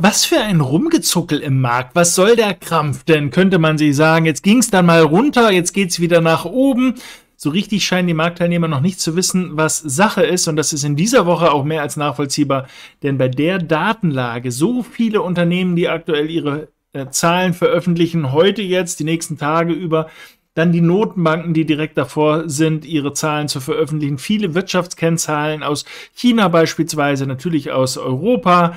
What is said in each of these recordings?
Was für ein Rumgezuckel im Markt. Was soll der Krampf denn? Könnte man sich sagen, jetzt ging es dann mal runter, jetzt geht es wieder nach oben. So richtig scheinen die Marktteilnehmer noch nicht zu wissen, was Sache ist. Und das ist in dieser Woche auch mehr als nachvollziehbar. Denn bei der Datenlage, so viele Unternehmen, die aktuell ihre äh, Zahlen veröffentlichen, heute jetzt, die nächsten Tage über, dann die Notenbanken, die direkt davor sind, ihre Zahlen zu veröffentlichen. Viele Wirtschaftskennzahlen aus China beispielsweise, natürlich aus Europa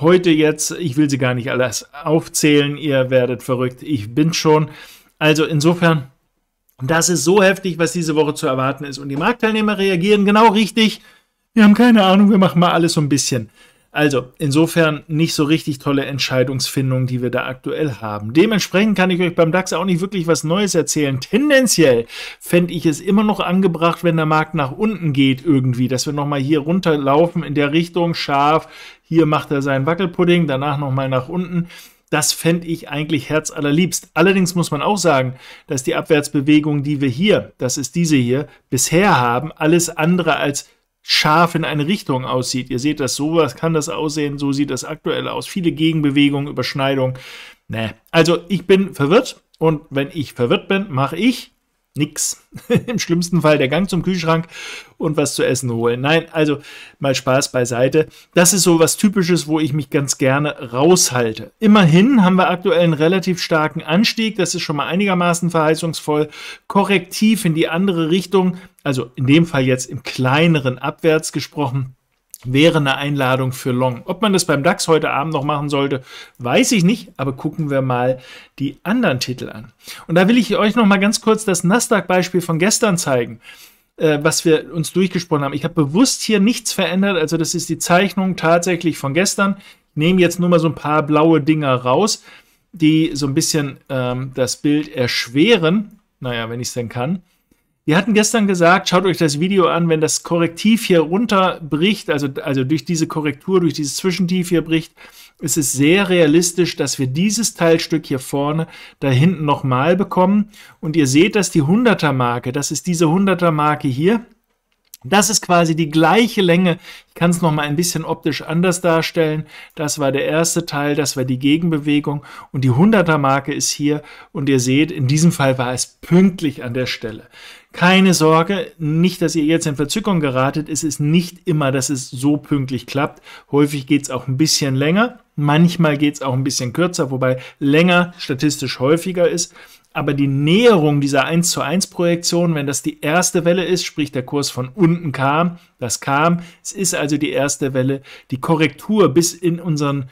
heute jetzt, ich will sie gar nicht alles aufzählen, ihr werdet verrückt, ich bin schon. Also insofern, das ist so heftig, was diese Woche zu erwarten ist. Und die Marktteilnehmer reagieren genau richtig. Wir haben keine Ahnung, wir machen mal alles so ein bisschen. Also insofern nicht so richtig tolle Entscheidungsfindung, die wir da aktuell haben. Dementsprechend kann ich euch beim DAX auch nicht wirklich was Neues erzählen. Tendenziell fände ich es immer noch angebracht, wenn der Markt nach unten geht irgendwie, dass wir nochmal hier runterlaufen in der Richtung scharf. Hier macht er seinen Wackelpudding, danach nochmal nach unten. Das fände ich eigentlich herzallerliebst. Allerdings muss man auch sagen, dass die Abwärtsbewegung, die wir hier, das ist diese hier, bisher haben, alles andere als scharf in eine Richtung aussieht. Ihr seht das, so was kann das aussehen, so sieht das aktuell aus. Viele Gegenbewegungen, Überschneidungen. Nee. Also ich bin verwirrt und wenn ich verwirrt bin, mache ich nix. Im schlimmsten Fall der Gang zum Kühlschrank und was zu essen holen. Nein, also mal Spaß beiseite. Das ist so was Typisches, wo ich mich ganz gerne raushalte. Immerhin haben wir aktuell einen relativ starken Anstieg. Das ist schon mal einigermaßen verheißungsvoll. Korrektiv in die andere Richtung, also in dem Fall jetzt im kleineren abwärts gesprochen wäre eine Einladung für Long. Ob man das beim DAX heute Abend noch machen sollte, weiß ich nicht, aber gucken wir mal die anderen Titel an. Und da will ich euch noch mal ganz kurz das Nasdaq-Beispiel von gestern zeigen, äh, was wir uns durchgesprochen haben. Ich habe bewusst hier nichts verändert, also das ist die Zeichnung tatsächlich von gestern. Ich nehme jetzt nur mal so ein paar blaue Dinger raus, die so ein bisschen ähm, das Bild erschweren. Naja, wenn ich es denn kann. Wir hatten gestern gesagt, schaut euch das Video an, wenn das Korrektiv hier runterbricht, also, also durch diese Korrektur, durch dieses Zwischentief hier bricht, ist es sehr realistisch, dass wir dieses Teilstück hier vorne da hinten nochmal bekommen. Und ihr seht, dass die 100er Marke, das ist diese 100er Marke hier, das ist quasi die gleiche Länge. Ich kann es nochmal ein bisschen optisch anders darstellen. Das war der erste Teil, das war die Gegenbewegung und die 100er Marke ist hier und ihr seht, in diesem Fall war es pünktlich an der Stelle. Keine Sorge, nicht, dass ihr jetzt in Verzückung geratet. Es ist nicht immer, dass es so pünktlich klappt. Häufig geht es auch ein bisschen länger. Manchmal geht es auch ein bisschen kürzer, wobei länger statistisch häufiger ist. Aber die Näherung dieser 1 zu 1 Projektion, wenn das die erste Welle ist, sprich der Kurs von unten kam, das kam, es ist also die erste Welle, die Korrektur bis in unseren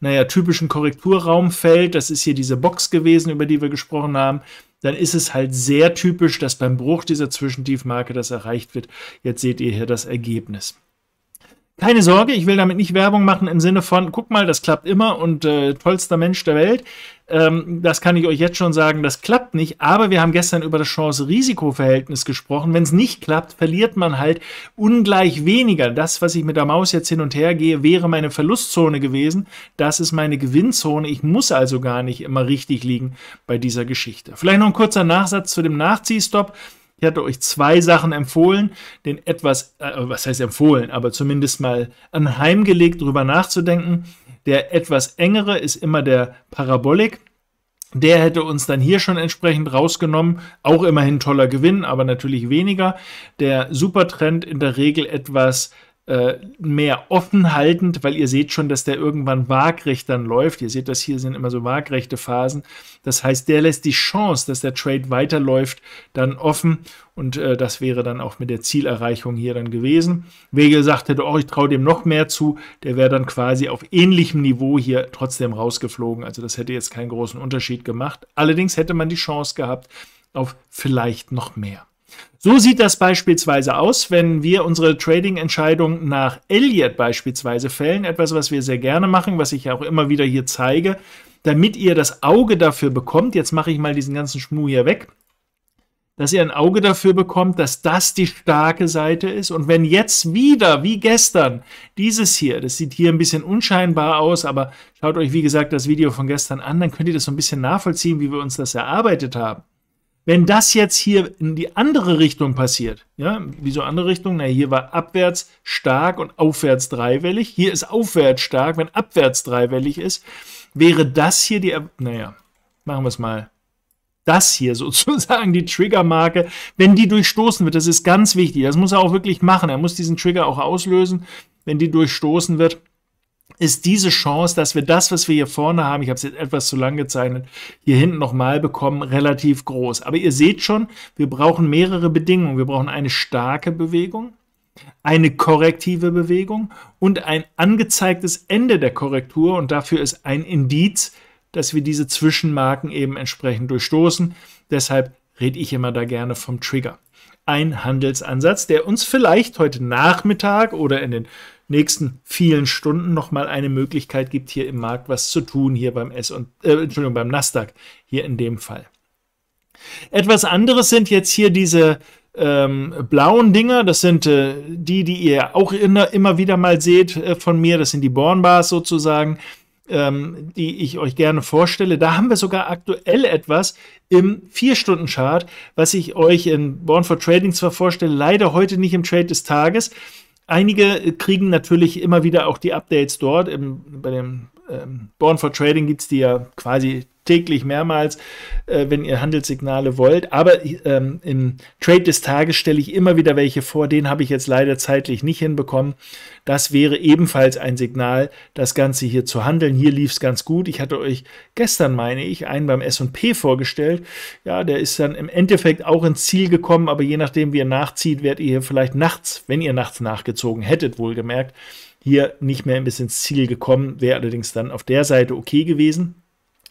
naja, typischen Korrekturraum fällt, das ist hier diese Box gewesen, über die wir gesprochen haben, dann ist es halt sehr typisch, dass beim Bruch dieser Zwischentiefmarke das erreicht wird. Jetzt seht ihr hier das Ergebnis. Keine Sorge, ich will damit nicht Werbung machen im Sinne von, guck mal, das klappt immer und äh, tollster Mensch der Welt. Ähm, das kann ich euch jetzt schon sagen, das klappt nicht. Aber wir haben gestern über das Chance-Risiko-Verhältnis gesprochen. Wenn es nicht klappt, verliert man halt ungleich weniger. Das, was ich mit der Maus jetzt hin und her gehe, wäre meine Verlustzone gewesen. Das ist meine Gewinnzone. Ich muss also gar nicht immer richtig liegen bei dieser Geschichte. Vielleicht noch ein kurzer Nachsatz zu dem Nachziehstopp. Ich hatte euch zwei Sachen empfohlen, den etwas, äh, was heißt empfohlen, aber zumindest mal anheimgelegt, drüber nachzudenken. Der etwas engere ist immer der Parabolik. Der hätte uns dann hier schon entsprechend rausgenommen. Auch immerhin toller Gewinn, aber natürlich weniger. Der Supertrend in der Regel etwas äh, mehr offen haltend, weil ihr seht schon, dass der irgendwann waagrecht dann läuft. Ihr seht, das hier sind immer so waagrechte Phasen. Das heißt, der lässt die Chance, dass der Trade weiterläuft, dann offen und äh, das wäre dann auch mit der Zielerreichung hier dann gewesen. Wer gesagt hätte, oh, ich traue dem noch mehr zu, der wäre dann quasi auf ähnlichem Niveau hier trotzdem rausgeflogen. Also das hätte jetzt keinen großen Unterschied gemacht. Allerdings hätte man die Chance gehabt auf vielleicht noch mehr. So sieht das beispielsweise aus, wenn wir unsere Trading-Entscheidung nach Elliott beispielsweise fällen. Etwas, was wir sehr gerne machen, was ich auch immer wieder hier zeige, damit ihr das Auge dafür bekommt. Jetzt mache ich mal diesen ganzen Schmuh hier weg dass ihr ein Auge dafür bekommt, dass das die starke Seite ist. Und wenn jetzt wieder, wie gestern, dieses hier, das sieht hier ein bisschen unscheinbar aus, aber schaut euch, wie gesagt, das Video von gestern an, dann könnt ihr das so ein bisschen nachvollziehen, wie wir uns das erarbeitet haben. Wenn das jetzt hier in die andere Richtung passiert, ja, wieso andere Richtung? Na, hier war abwärts stark und aufwärts dreiwellig. Hier ist aufwärts stark, wenn abwärts dreiwellig ist. Wäre das hier die, naja, machen wir es mal. Das hier sozusagen die Triggermarke, wenn die durchstoßen wird, das ist ganz wichtig. Das muss er auch wirklich machen. Er muss diesen Trigger auch auslösen. Wenn die durchstoßen wird, ist diese Chance, dass wir das, was wir hier vorne haben, ich habe es jetzt etwas zu lang gezeichnet, hier hinten nochmal bekommen, relativ groß. Aber ihr seht schon, wir brauchen mehrere Bedingungen. Wir brauchen eine starke Bewegung, eine korrektive Bewegung und ein angezeigtes Ende der Korrektur. Und dafür ist ein Indiz, dass wir diese Zwischenmarken eben entsprechend durchstoßen. Deshalb rede ich immer da gerne vom Trigger. Ein Handelsansatz, der uns vielleicht heute Nachmittag oder in den nächsten vielen Stunden nochmal eine Möglichkeit gibt, hier im Markt was zu tun, hier beim S und äh, Entschuldigung, beim Nasdaq, hier in dem Fall. Etwas anderes sind jetzt hier diese ähm, blauen Dinger, das sind äh, die, die ihr auch immer, immer wieder mal seht äh, von mir, das sind die Born Bars sozusagen, ähm, die ich euch gerne vorstelle. Da haben wir sogar aktuell etwas im 4-Stunden-Chart, was ich euch in Born for Trading zwar vorstelle, leider heute nicht im Trade des Tages, Einige kriegen natürlich immer wieder auch die Updates dort. Im, bei dem ähm, Born for Trading gibt es die ja quasi täglich mehrmals, äh, wenn ihr Handelssignale wollt. Aber ähm, im Trade des Tages stelle ich immer wieder welche vor. Den habe ich jetzt leider zeitlich nicht hinbekommen. Das wäre ebenfalls ein Signal, das Ganze hier zu handeln. Hier lief es ganz gut. Ich hatte euch gestern, meine ich, einen beim S&P vorgestellt. Ja, der ist dann im Endeffekt auch ins Ziel gekommen, aber je nachdem, wie ihr nachzieht, werdet ihr hier vielleicht nachts, wenn ihr nachts nachgezogen hättet, wohlgemerkt, hier nicht mehr bis ins Ziel gekommen, wäre allerdings dann auf der Seite okay gewesen.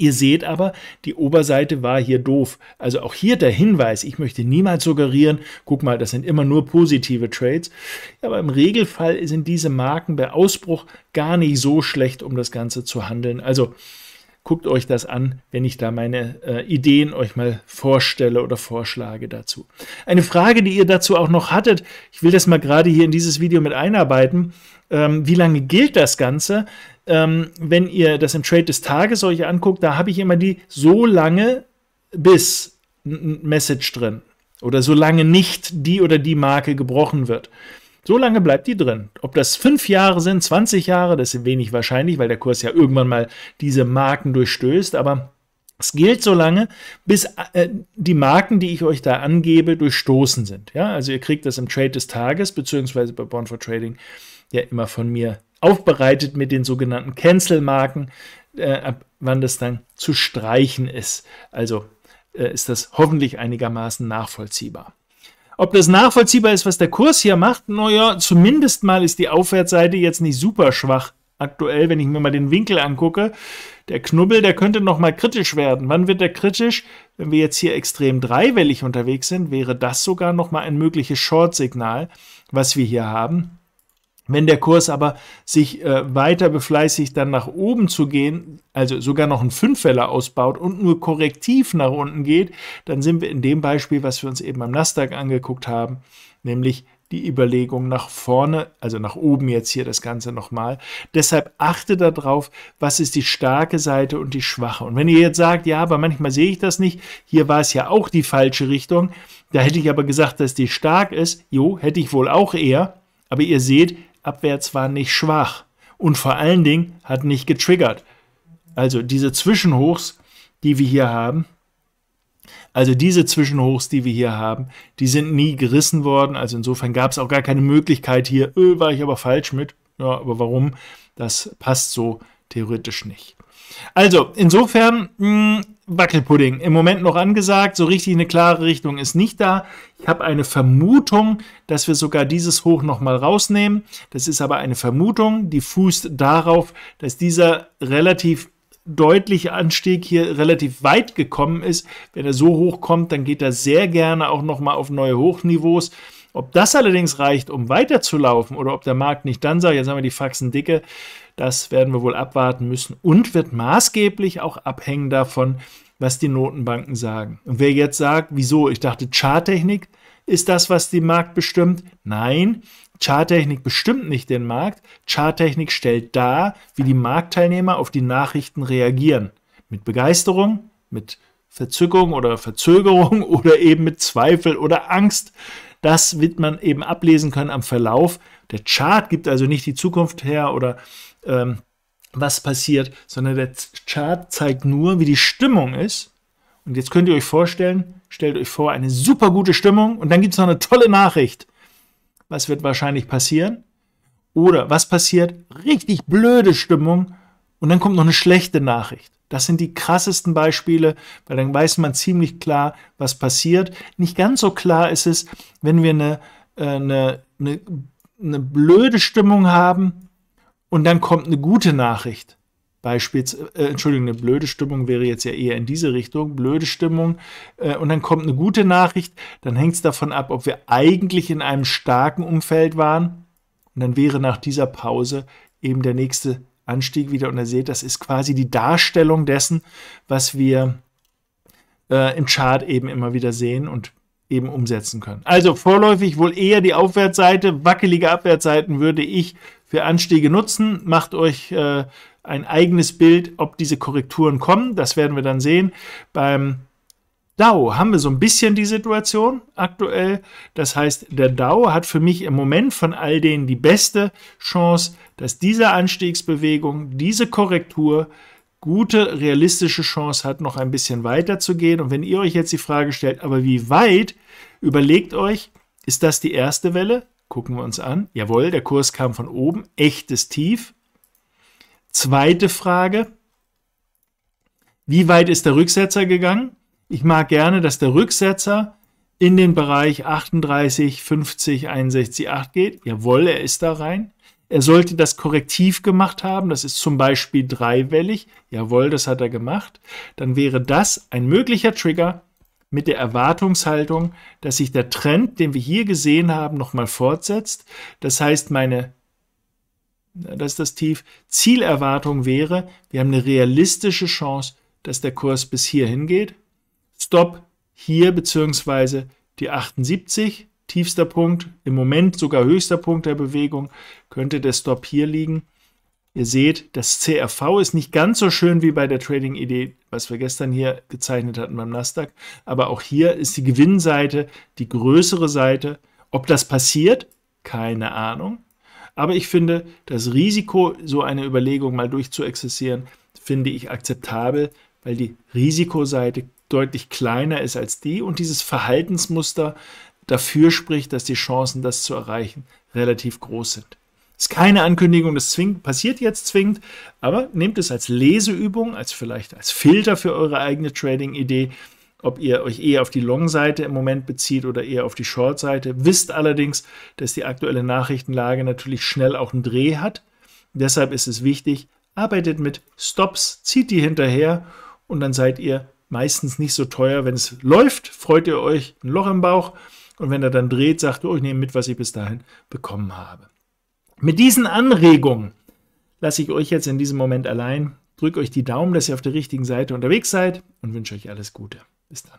Ihr seht aber, die Oberseite war hier doof. Also auch hier der Hinweis, ich möchte niemals suggerieren, guck mal, das sind immer nur positive Trades. Aber im Regelfall sind diese Marken bei Ausbruch gar nicht so schlecht, um das Ganze zu handeln. Also guckt euch das an, wenn ich da meine äh, Ideen euch mal vorstelle oder vorschlage dazu. Eine Frage, die ihr dazu auch noch hattet, ich will das mal gerade hier in dieses Video mit einarbeiten. Ähm, wie lange gilt das Ganze? ähm, wenn ihr das im Trade des Tages euch anguckt, da habe ich immer die so lange bis Message drin. Oder solange nicht die oder die Marke gebrochen wird. So lange bleibt die drin. Ob das fünf Jahre sind, 20 Jahre, das ist wenig wahrscheinlich, weil der Kurs ja irgendwann mal diese Marken durchstößt. Aber es gilt so lange, bis äh, die Marken, die ich euch da angebe, durchstoßen sind. Ja, also ihr kriegt das im Trade des Tages, beziehungsweise bei Bond for Trading ja immer von mir aufbereitet mit den sogenannten Cancel-Marken, äh, ab wann das dann zu streichen ist. Also äh, ist das hoffentlich einigermaßen nachvollziehbar. Ob das nachvollziehbar ist, was der Kurs hier macht, naja, zumindest mal ist die Aufwärtsseite jetzt nicht super schwach aktuell, wenn ich mir mal den Winkel angucke. Der Knubbel, der könnte noch mal kritisch werden. Wann wird der kritisch? Wenn wir jetzt hier extrem dreiwellig unterwegs sind, wäre das sogar noch mal ein mögliches Short-Signal, was wir hier haben. Wenn der Kurs aber sich äh, weiter befleißigt, dann nach oben zu gehen, also sogar noch einen Fünffeller ausbaut und nur korrektiv nach unten geht, dann sind wir in dem Beispiel, was wir uns eben am Nasdaq angeguckt haben, nämlich die Überlegung nach vorne, also nach oben jetzt hier das Ganze nochmal. Deshalb achte darauf, was ist die starke Seite und die schwache. Und wenn ihr jetzt sagt, ja, aber manchmal sehe ich das nicht, hier war es ja auch die falsche Richtung, da hätte ich aber gesagt, dass die stark ist, jo, hätte ich wohl auch eher, aber ihr seht, abwärts war nicht schwach und vor allen Dingen hat nicht getriggert. Also diese Zwischenhochs, die wir hier haben, also diese Zwischenhochs, die wir hier haben, die sind nie gerissen worden. Also insofern gab es auch gar keine Möglichkeit hier, öh, war ich aber falsch mit. Ja, aber warum? Das passt so theoretisch nicht. Also insofern mh, hm, Wackelpudding im Moment noch angesagt. So richtig eine klare Richtung ist nicht da. Ich habe eine Vermutung, dass wir sogar dieses Hoch nochmal rausnehmen. Das ist aber eine Vermutung, die fußt darauf, dass dieser relativ deutliche Anstieg hier relativ weit gekommen ist. Wenn er so hoch kommt, dann geht er sehr gerne auch nochmal auf neue Hochniveaus. Ob das allerdings reicht, um weiterzulaufen oder ob der Markt nicht dann sagt, jetzt haben wir die Faxen dicke, das werden wir wohl abwarten müssen und wird maßgeblich auch abhängen davon, was die Notenbanken sagen. Und wer jetzt sagt, wieso, ich dachte, Charttechnik ist das, was den Markt bestimmt. Nein, Charttechnik bestimmt nicht den Markt. Charttechnik stellt dar, wie die Marktteilnehmer auf die Nachrichten reagieren. Mit Begeisterung, mit Verzückung oder Verzögerung oder eben mit Zweifel oder Angst. Das wird man eben ablesen können am Verlauf. Der Chart gibt also nicht die Zukunft her oder ähm, was passiert, sondern der Chart zeigt nur, wie die Stimmung ist. Und jetzt könnt ihr euch vorstellen, stellt euch vor, eine super gute Stimmung und dann gibt es noch eine tolle Nachricht. Was wird wahrscheinlich passieren? Oder was passiert? Richtig blöde Stimmung und dann kommt noch eine schlechte Nachricht. Das sind die krassesten Beispiele, weil dann weiß man ziemlich klar, was passiert. Nicht ganz so klar ist es, wenn wir eine, äh, eine, eine, eine blöde Stimmung haben und dann kommt eine gute Nachricht. Beispielsweise, äh, Entschuldigung, eine blöde Stimmung wäre jetzt ja eher in diese Richtung, blöde Stimmung, äh, und dann kommt eine gute Nachricht, dann hängt es davon ab, ob wir eigentlich in einem starken Umfeld waren. Und dann wäre nach dieser Pause eben der nächste Anstieg wieder. Und ihr seht, das ist quasi die Darstellung dessen, was wir äh, im Chart eben immer wieder sehen und eben umsetzen können. Also vorläufig wohl eher die Aufwärtsseite, wackelige Abwärtsseiten würde ich für Anstiege nutzen. Macht euch äh, ein eigenes Bild, ob diese Korrekturen kommen. Das werden wir dann sehen. Beim DAO haben wir so ein bisschen die Situation aktuell. Das heißt, der DAO hat für mich im Moment von all denen die beste Chance, dass diese Anstiegsbewegung, diese Korrektur gute, realistische Chance hat, noch ein bisschen weiter zu gehen. Und wenn ihr euch jetzt die Frage stellt, aber wie weit, überlegt euch, ist das die erste Welle? Gucken wir uns an. Jawohl, der Kurs kam von oben, echtes Tief. Zweite Frage, wie weit ist der Rücksetzer gegangen? Ich mag gerne, dass der Rücksetzer in den Bereich 38, 50, 61, 8 geht. Jawohl, er ist da rein. Er sollte das korrektiv gemacht haben. Das ist zum Beispiel dreiwellig. Jawohl, das hat er gemacht. Dann wäre das ein möglicher Trigger mit der Erwartungshaltung, dass sich der Trend, den wir hier gesehen haben, nochmal fortsetzt. Das heißt, meine, das ist das Tief, Zielerwartung wäre, wir haben eine realistische Chance, dass der Kurs bis hierhin geht. Stop hier beziehungsweise die 78, tiefster Punkt, im Moment sogar höchster Punkt der Bewegung, könnte der Stop hier liegen. Ihr seht, das CRV ist nicht ganz so schön wie bei der Trading-Idee, was wir gestern hier gezeichnet hatten beim Nasdaq. Aber auch hier ist die Gewinnseite die größere Seite. Ob das passiert, keine Ahnung. Aber ich finde, das Risiko, so eine Überlegung mal durchzuexerzieren, finde ich akzeptabel, weil die Risikoseite deutlich kleiner ist als die und dieses Verhaltensmuster dafür spricht, dass die Chancen, das zu erreichen, relativ groß sind. Ist keine Ankündigung, das zwingt, passiert jetzt zwingend, aber nehmt es als Leseübung, als vielleicht als Filter für eure eigene Trading-Idee, ob ihr euch eher auf die Long-Seite im Moment bezieht oder eher auf die Short-Seite. Wisst allerdings, dass die aktuelle Nachrichtenlage natürlich schnell auch einen Dreh hat. Deshalb ist es wichtig, arbeitet mit Stops, zieht die hinterher und dann seid ihr meistens nicht so teuer. Wenn es läuft, freut ihr euch ein Loch im Bauch. Und wenn er dann dreht, sagt ihr, oh, ich nehme mit, was ich bis dahin bekommen habe. Mit diesen Anregungen lasse ich euch jetzt in diesem Moment allein. Drückt euch die Daumen, dass ihr auf der richtigen Seite unterwegs seid und wünsche euch alles Gute. Bis dann.